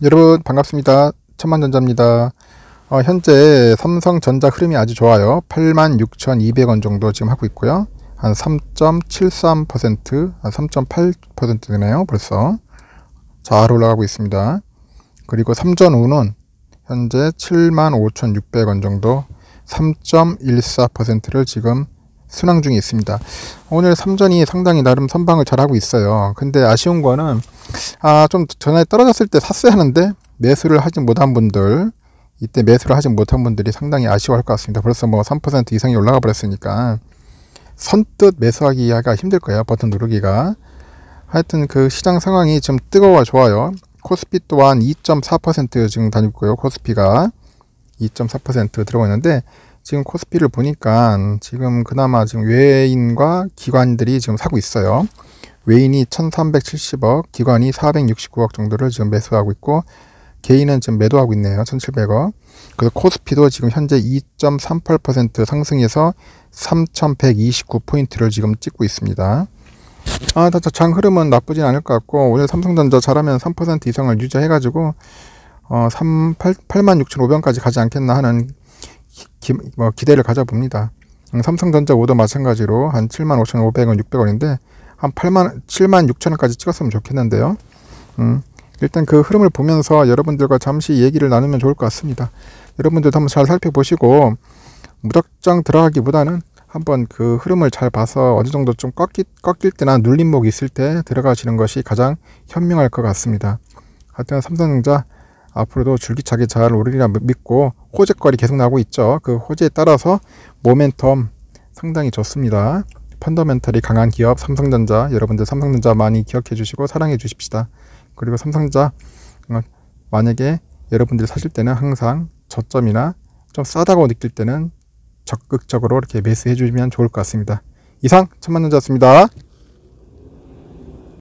여러분 반갑습니다. 천만전자입니다. 어, 현재 삼성전자 흐름이 아주 좋아요. 86,200원 정도 지금 하고 있고요. 한 3.73%, 한 3.8%네요. 벌써 잘 올라가고 있습니다. 그리고 삼전우는 현재 75,600원 정도 3.14%를 지금 순항 중에 있습니다. 오늘 삼전이 상당히 나름 선방을 잘 하고 있어요. 근데 아쉬운 거는 아 좀 전에 떨어졌을 때 샀어야 하는데 매수를 하지 못한 분들 이때 매수를 하지 못한 분들이 상당히 아쉬워할 것 같습니다. 벌써 뭐 3% 이상이 올라가 버렸으니까 선뜻 매수하기가 힘들 거예요. 버튼 누르기가. 하여튼 그 시장 상황이 좀 뜨거워 좋아요. 코스피 또한 2.4% 지금 다니고 있고요. 코스피가 2.4% 들어가 있는데 지금 코스피를 보니까 지금 그나마 지금 외인과 기관들이 지금 사고 있어요. 외인이 1370억, 기관이 469억 정도를 지금 매수하고 있고 개인은 지금 매도하고 있네요. 1700억. 그래서 코스피도 지금 현재 2.38% 상승해서 3129포인트를 지금 찍고 있습니다. 아, 장 흐름은 나쁘진 않을 것 같고 오늘 삼성전자 잘하면 3% 이상을 유지해가지고 어, 3, 8, 86,500원까지 가지 않겠나 하는 기, 뭐 기대를 가져봅니다. 음, 삼성전자 오도 마찬가지로 한 75,500원, 600원인데 한 8만, 7만 6천 원까지 찍었으면 좋겠는데요. 음, 일단 그 흐름을 보면서 여러분들과 잠시 얘기를 나누면 좋을 것 같습니다. 여러분들도 한번 잘 살펴보시고 무작정 들어가기보다는 한번 그 흐름을 잘 봐서 어느 정도 좀 꺾일, 꺾일 때나 눌림목이 있을 때 들어가시는 것이 가장 현명할 것 같습니다. 하여튼 삼성전자 앞으로도 줄기차게 잘 오르리라 믿고 호재거리 계속 나오고 있죠. 그 호재에 따라서 모멘텀 상당히 좋습니다. 펀더멘털이 강한 기업 삼성전자 여러분들 삼성전자 많이 기억해 주시고 사랑해 주십시다. 그리고 삼성전자 어, 만약에 여러분들이 사실 때는 항상 저점이나 좀 싸다고 느낄 때는 적극적으로 이렇게 매수해 주시면 좋을 것 같습니다. 이상 천만전자였습니다.